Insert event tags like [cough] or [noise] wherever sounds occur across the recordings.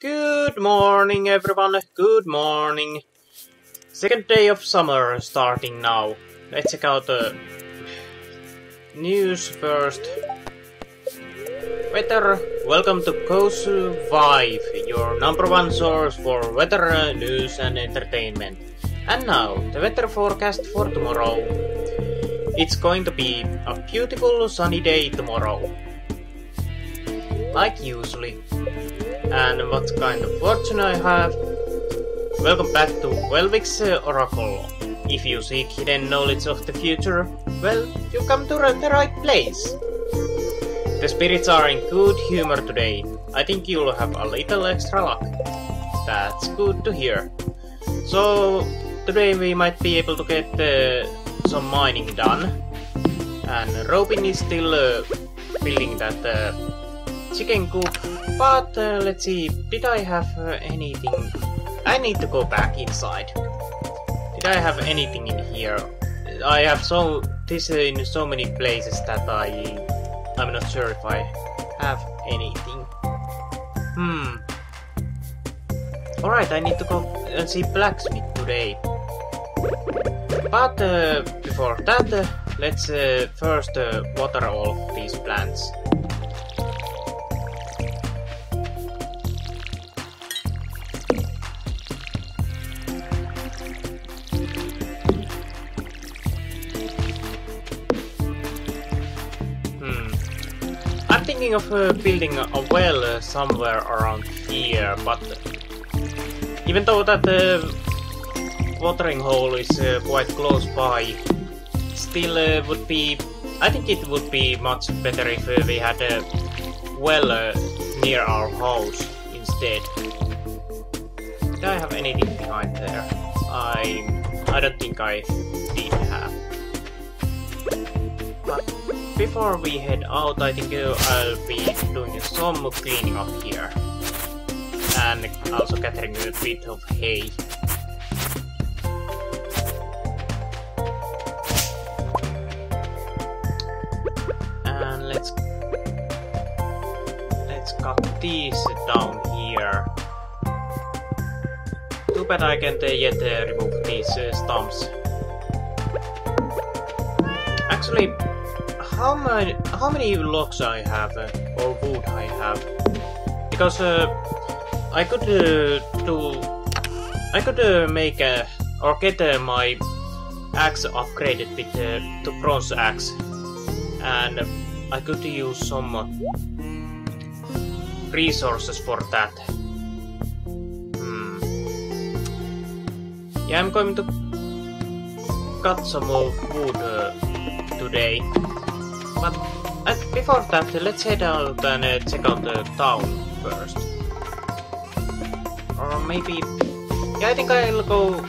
Good morning, everyone. Good morning. Second day of summer starting now. Let's check out the news first. Weather. Welcome to KOZU 5, your number one source for weather news and entertainment. And now, the weather forecast for tomorrow. It's going to be a beautiful sunny day tomorrow. Like usually and what kind of fortune I have. Welcome back to Welwick's uh, Oracle. If you seek hidden knowledge of the future, well, you come to the right place. The spirits are in good humor today. I think you'll have a little extra luck. That's good to hear. So, today we might be able to get uh, some mining done. And Robin is still uh, building that uh, chicken coop but uh, let's see, did I have uh, anything? I need to go back inside. Did I have anything in here? I have so this in so many places that I I'm not sure if I have anything. Hmm. Alright, I need to go and see blacksmith today. But uh, before that, uh, let's uh, first uh, water all these plants. Thinking of uh, building a well uh, somewhere around here, but even though that uh, watering hole is uh, quite close by, still uh, would be... I think it would be much better if uh, we had a well near our house instead. Did I have anything behind there? I... I don't think I did have. But before we head out, I think uh, I'll be doing some cleaning up here. And also gathering a bit of hay. And let's... Let's cut these down here. Too bad I can't uh, yet uh, remove these stumps. Actually, how many how many logs I have uh, or wood I have? Because uh, I could uh, do I could uh, make a or get uh, my axe upgraded with uh, to bronze axe, and I could use some resources for that. Hmm. Yeah, I'm going to cut some more wood today. But uh, before that, let's head out and uh, check out the town first. Or maybe... Yeah, I think I'll go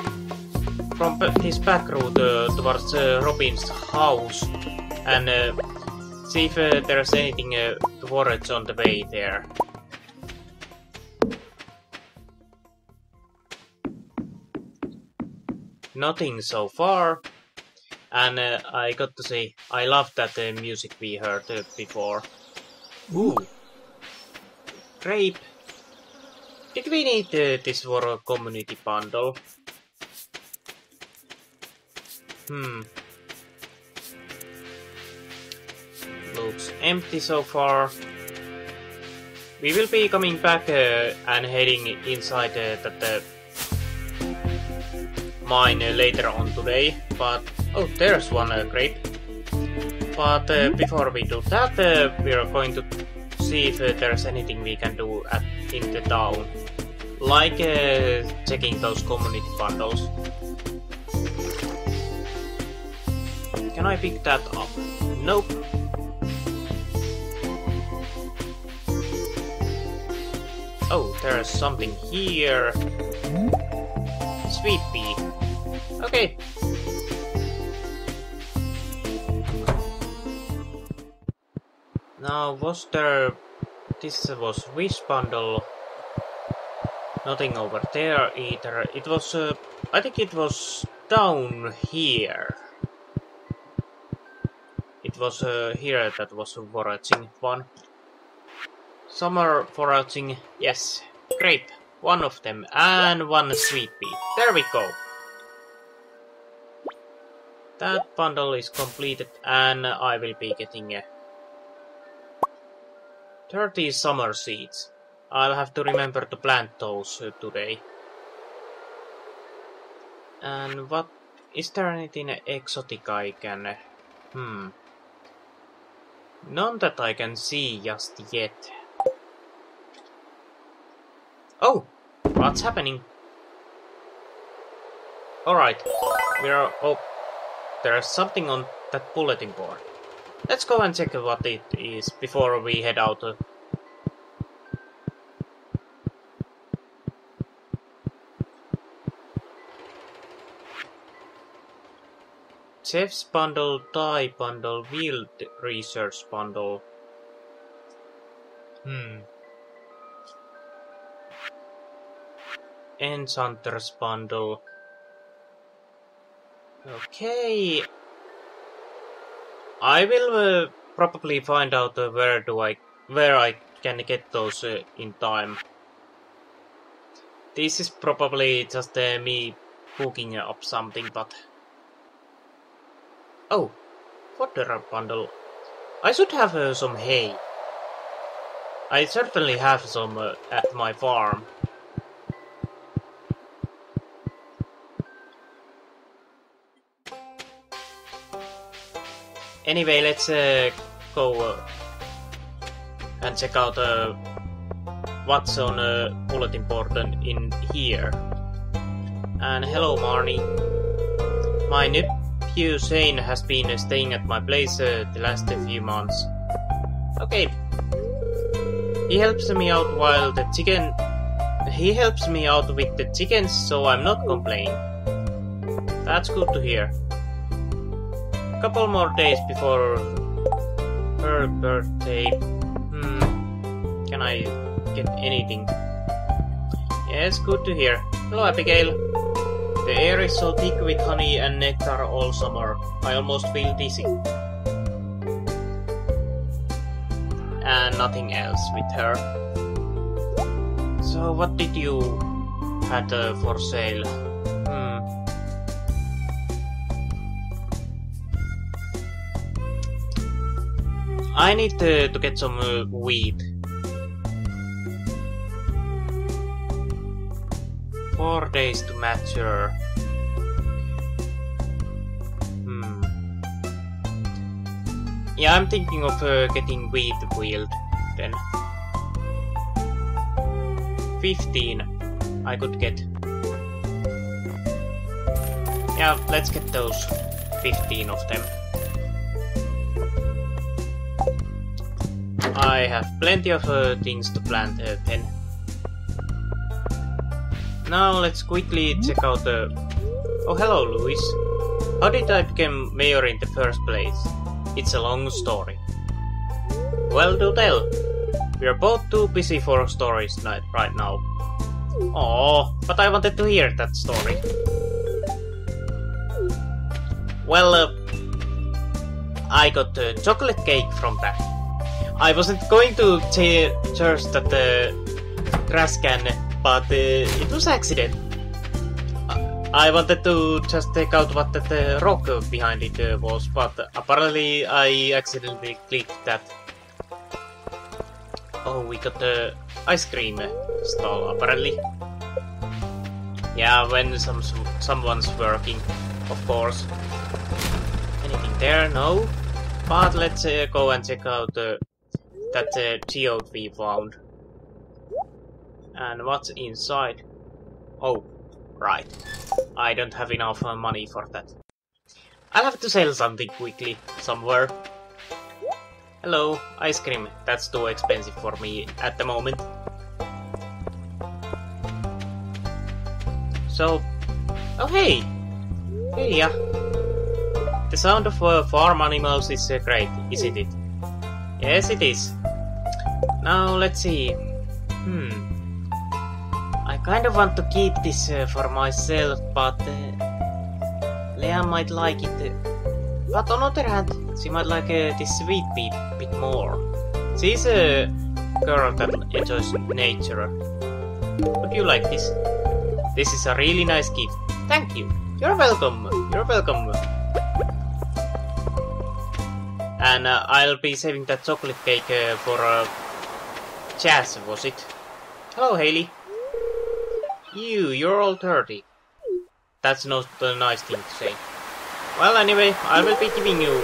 from this back route uh, towards uh, Robin's house and uh, see if uh, there's anything to forage on the way there. Nothing so far. And uh, I got to say, I love that uh, music we heard uh, before. Ooh. Grape. Did we need uh, this for a community bundle? Hmm. Looks empty so far. We will be coming back uh, and heading inside uh, the mine later on today, but Oh, there's one uh, grape. But uh, before we do that, uh, we are going to see if uh, there's anything we can do at, in the town. Like uh, checking those community bundles. Can I pick that up? Nope. Oh, there's something here. Sweet pea. Okay, Now, was there... This was Wish Bundle. Nothing over there either. It was... Uh, I think it was down here. It was uh, here that was a foraging one. Summer foraging, yes. grape. One of them. And one sweet pea. There we go. That bundle is completed and I will be getting a 30 summer seeds. I'll have to remember to plant those uh, today. And what... Is there anything exotic I can... Uh, hmm... None that I can see just yet. Oh! What's happening? Alright, we are... Oh, there's something on that bulletin board. Let's go and check what it is before we head out. Chef's bundle, dye bundle, field research bundle. Hmm. Enchanters bundle. Okay. I will uh, probably find out uh, where do I where I can get those uh, in time. This is probably just me hooking up something, but oh, fodder bundle. I should have some hay. I certainly have some at my farm. Anyway, let's uh, go uh, and check out uh, what's on uh, bulletin board in here. And hello, Marnie. My nephew Shane has been staying at my place uh, the last few months. Okay. He helps me out while the chicken... He helps me out with the chickens, so I'm not complaining. That's good to hear couple more days before her birthday. Hmm, can I get anything? Yes, good to hear. Hello, Abigail. The air is so thick with honey and nectar all summer. I almost feel dizzy. And nothing else with her. So, what did you had uh, for sale? I need to, to get some uh, wheat. Four days to mature. Hmm. Yeah, I'm thinking of uh, getting wheat wheeled then. 15 I could get. Yeah, let's get those 15 of them. I have plenty of uh, things to plant uh, then. Now let's quickly check out the... Oh hello Lewis. How did I become mayor in the first place? It's a long story. Well, do tell. We are both too busy for stories night right now. Oh, but I wanted to hear that story. Well, uh, I got a chocolate cake from that. I wasn't going to charge that uh, trash can, but uh, it was accident. I wanted to just take out what uh, rock behind it uh, was, but apparently I accidentally clicked that. Oh, we got the ice cream stall, apparently. Yeah, when some, some someone's working, of course. Anything there? No. But let's uh, go and check out the that geode we found. And what's inside? Oh, right. I don't have enough uh, money for that. I'll have to sell something quickly, somewhere. Hello, ice cream. That's too expensive for me at the moment. So... Oh hey! Hey, yeah. The sound of uh, farm animals is uh, great, isn't it? Yes, it is. Now, let's see. Hmm. I kind of want to keep this uh, for myself, but uh, Leah might like it. But on other hand, she might like uh, this sweet pea bit more. She's a girl that enjoys nature. would you like this? This is a really nice gift. Thank you. You're welcome. You're welcome. And uh, I'll be saving that chocolate cake uh, for uh, Jas, was it? Hello, Haley. You, you're all dirty. That's not a nice thing to say. Well, anyway, I will be giving you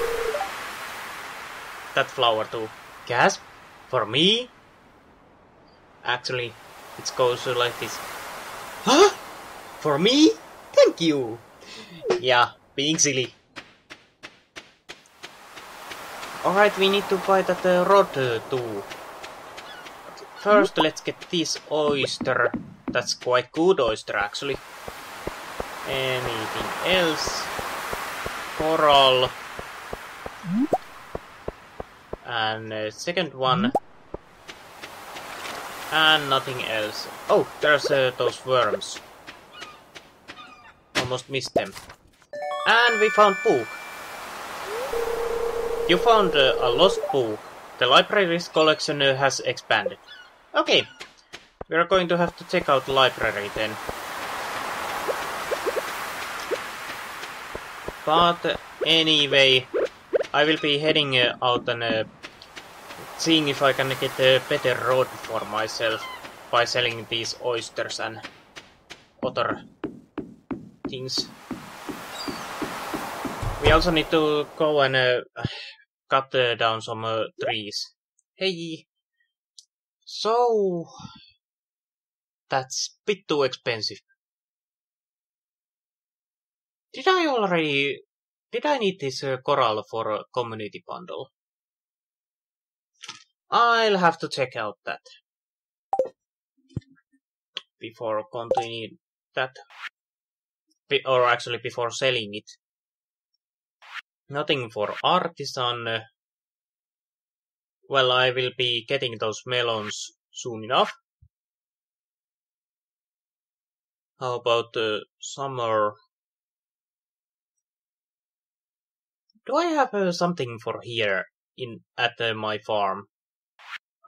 that flower too. Gasp? For me? Actually, it goes like this. Huh? For me? Thank you! Yeah, being silly. Alright, we need to buy that uh, uh, too. First, let's get this oyster. That's quite good oyster, actually. Anything else? Coral. And uh, second one. And nothing else. Oh, there's uh, those worms. Almost missed them. And we found book. You found uh, a lost book. The library's collection uh, has expanded. Okay, we're going to have to check out the library then. But anyway, I will be heading uh, out and uh, seeing if I can get a better road for myself by selling these oysters and other things. We also need to go and uh, [sighs] cut uh, down some uh, trees. Hey! So... That's a bit too expensive. Did I already... Did I need this uh, coral for a community bundle? I'll have to check out that. Before continuing that. Be or actually before selling it. Nothing for artisan. Well, I will be getting those melons soon enough. How about the summer? Do I have uh, something for here in at uh, my farm?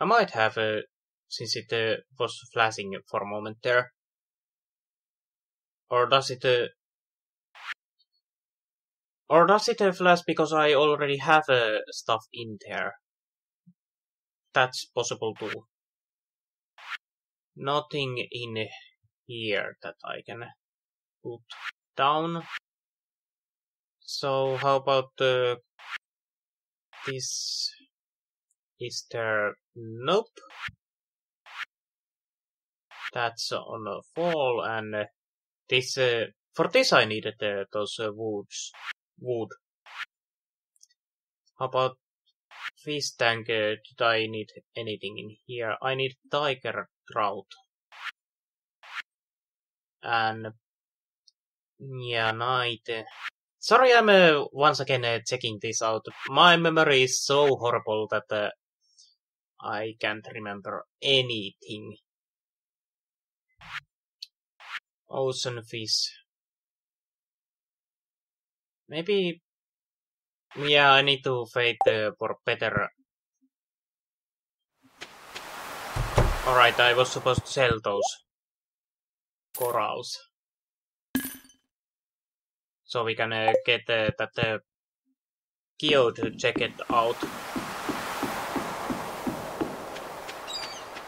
I might have, uh, since it uh, was flashing for a moment there. Or does it uh, or does it flash because I already have uh, stuff in there? That's possible too. Nothing in here that I can put down. So how about uh, this? Is there? Nope. That's on a fall and uh, this, uh, for this I needed uh, those woods wood. How about fish tank? Uh, did I need anything in here? I need tiger trout. And yeah, night. Sorry, I'm uh, once again uh, checking this out. My memory is so horrible that uh, I can't remember anything. Ocean fish. Maybe... Yeah, I need to fight uh, for better... Alright, I was supposed to sell those corals. So we can uh, get uh, that uh, Kyo to check it out.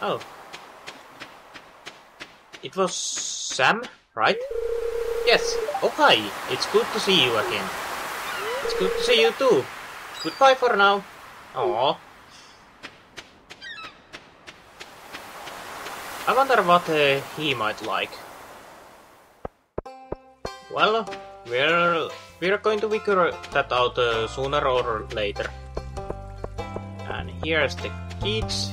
Oh. It was Sam, right? Yes. Oh, hi. It's good to see you again. It's good to see you too. Goodbye for now. Aww. I wonder what uh, he might like. Well, we're we're going to figure that out uh, sooner or later. And here's the kids.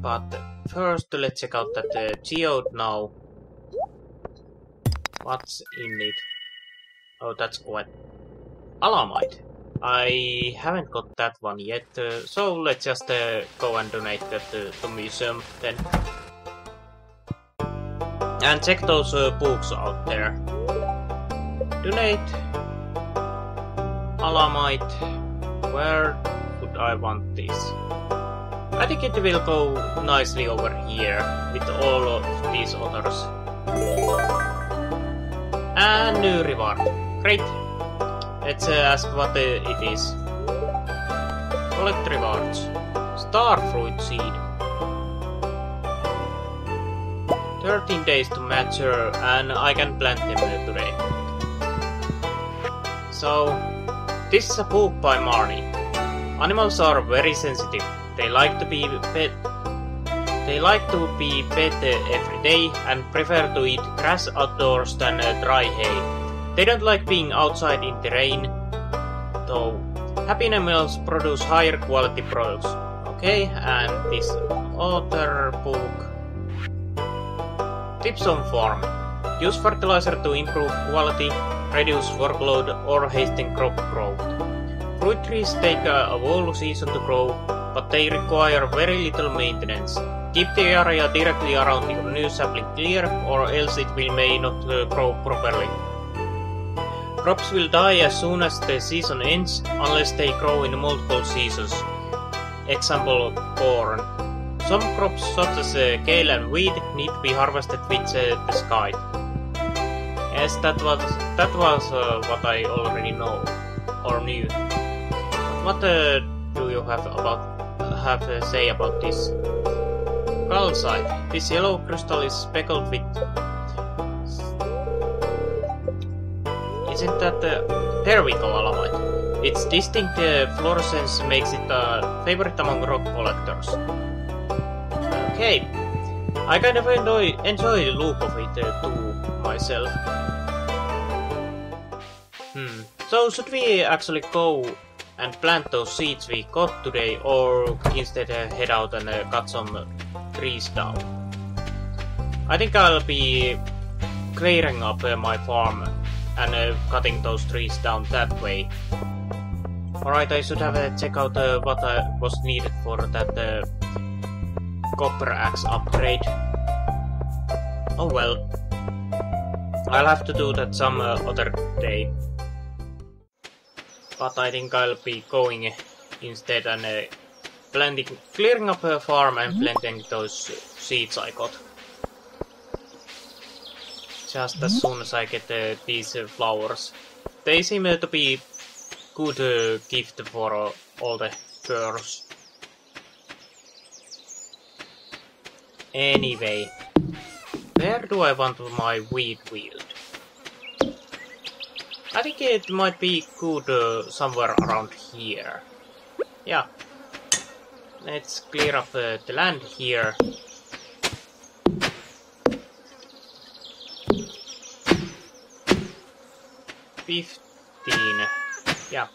But first, let's check out that uh, geode now. What's in it? Oh, that's quite... Alamite. I haven't got that one yet, uh, so let's just uh, go and donate that uh, to museum then. And check those uh, books out there. Donate. Alamite. Where would I want this? I think it will go nicely over here with all of these others. And new reward. Great. Let's uh, ask what uh, it is. Collect rewards. Starfruit seed. 13 days to mature and I can plant them today. So, this is a book by Marnie. Animals are very sensitive. They like to be pet. They like to be fed every day and prefer to eat grass outdoors than uh, dry hay. They don't like being outside in the rain, though. Happy animals produce higher quality products. Okay, and this other book. Tips on farm. Use fertilizer to improve quality, reduce workload, or hasten crop growth. Fruit trees take a whole season to grow, but they require very little maintenance. Keep the area directly around your new sapling clear, or else it will may not uh, grow properly. Crops will die as soon as the season ends, unless they grow in multiple seasons. Example corn. Some crops, such as uh, kale and wheat, need to be harvested with uh, the scythe. Yes, that was that was uh, what I already know or knew. What uh, do you have about have to say about this? Calcite. This yellow crystal is speckled with. Isn't that the? There we go, alamite. Its distinct uh, fluorescence makes it a favorite among rock collectors. Okay, I kind of enjoy enjoy the look of it uh, myself. Hmm. So should we actually go and plant those seeds we got today, or instead uh, head out and uh, cut some trees down? I think I'll be clearing up uh, my farm and uh, cutting those trees down that way. Alright, I should have a check out uh, what uh, was needed for that uh, copper axe upgrade. Oh well. I'll have to do that some uh, other day. But I think I'll be going instead and uh, planting, clearing up a farm and planting those seeds I got. Just as soon as I get uh, these uh, flowers. They seem uh, to be good uh, gift for uh, all the girls. Anyway, where do I want my weed wield? I think it might be good uh, somewhere around here. Yeah. Let's clear up uh, the land here. Fifteen. Yeah.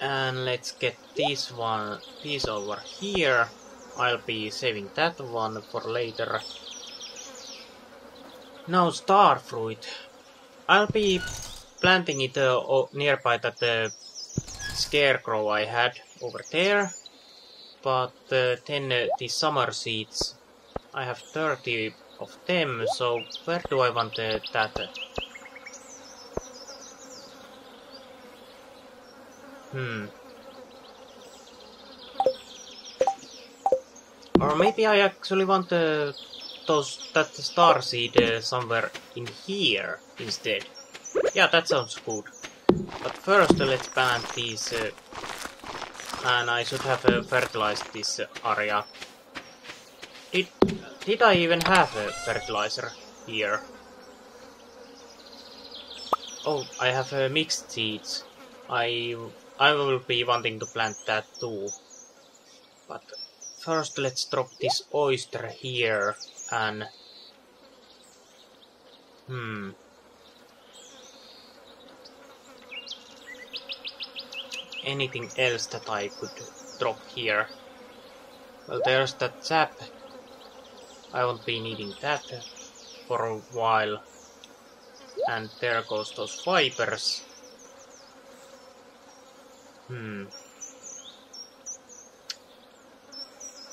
And let's get this one, this over here. I'll be saving that one for later. Now starfruit. I'll be planting it uh, nearby that uh, scarecrow I had over there. But uh, then uh, the summer seeds, I have 30 of them, so where do I want uh, that? Hmm. Or maybe I actually want uh, those that star seed uh, somewhere in here instead. Yeah, that sounds good. But first uh, let's plant these uh, and I should have uh, fertilized this area. Did, did I even have a fertilizer here? Oh, I have uh, mixed seeds. I I will be wanting to plant that too. But first let's drop this oyster here and... Hmm. anything else that I could drop here. Well, there's that sap. I won't be needing that for a while. And there goes those fibers. Hmm.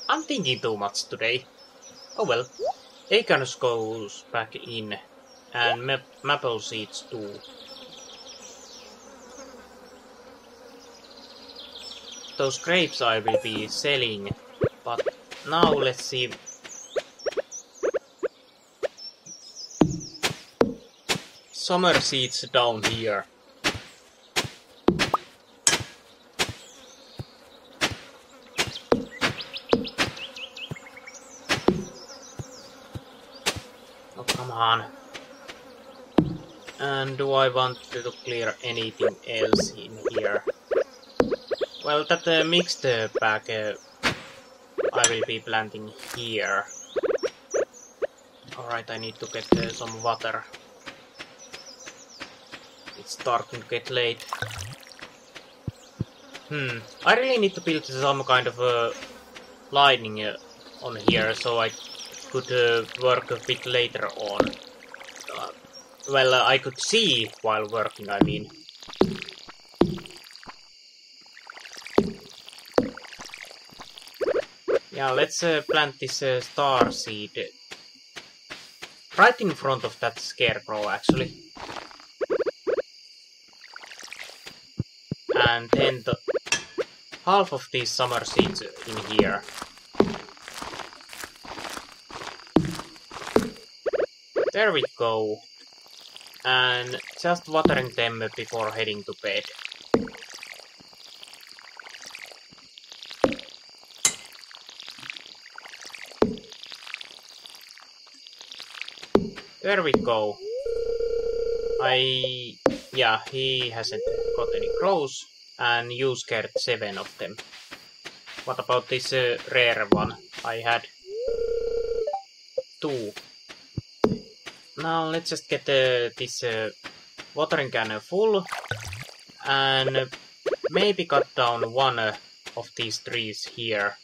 I'm thinking too much today. Oh well. Acorns goes back in, and maple seeds too. Those grapes I will be selling, but now let's see summer seeds down here. On. And do I want to clear anything else in here? Well, that uh, mixed uh, bag uh, I will be planting here. Alright, I need to get uh, some water. It's starting to get late. Hmm, I really need to build some kind of uh, lighting uh, on here so I could uh, work a bit later on. Uh, well, uh, I could see while working, I mean. Yeah, let's uh, plant this uh, star seed right in front of that scarecrow, actually. And then the half of these summer seeds in here. There we go. And just watering them before heading to bed. There we go. I... Yeah, he hasn't got any crows, and you scared seven of them. What about this uh, rare one? I had two. Now let's just get uh, this uh, watering can full, and maybe cut down one uh, of these trees here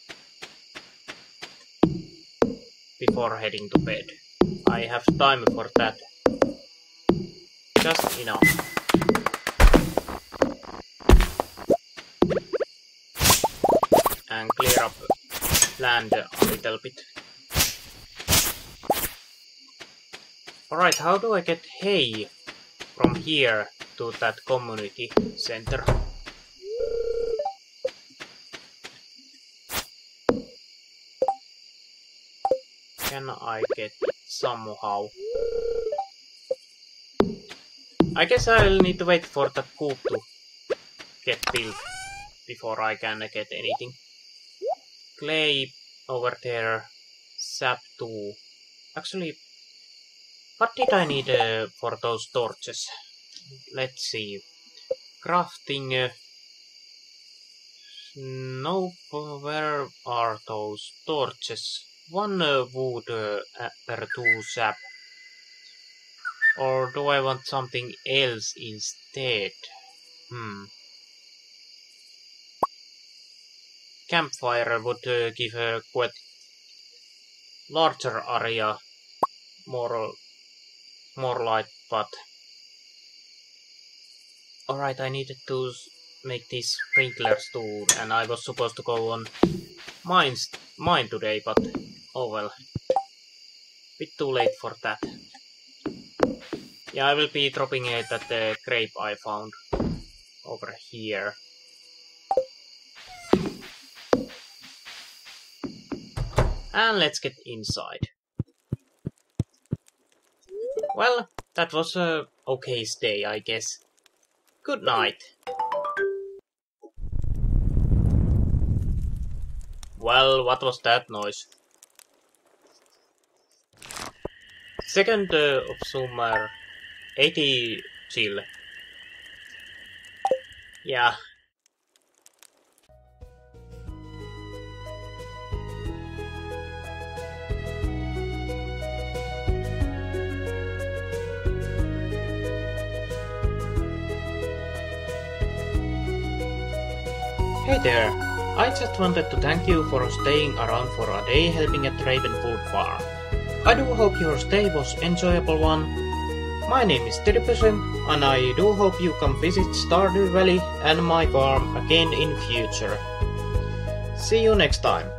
before heading to bed. I have time for that. Just enough. And clear up land a little bit. Alright, how do I get hay from here to that community center? Can I get somehow. I guess I'll need to wait for the coop to get built before I can get anything. Clay over there, sap 2. Actually, what did I need uh, for those torches? Let's see. Crafting. Uh, nope, where are those torches? one uh, wood uh, per two sap? Or do I want something else instead? Hmm. Campfire would uh, give a quite larger area, more, more light, but... Alright, I needed to make these sprinklers too, and I was supposed to go on mines, mine today, but Oh well. Bit too late for that. Yeah, I will be dropping it at the grape I found over here. And let's get inside. Well, that was a okay stay, I guess. Good night. Well, what was that noise? Second uh, of summer, 80 chill. Yeah. There! I just wanted to thank you for staying around for a day helping at Ravenwood Farm. I do hope your stay was enjoyable one. My name is Tirpysy, and I do hope you come visit Stardew Valley and my farm again in future. See you next time.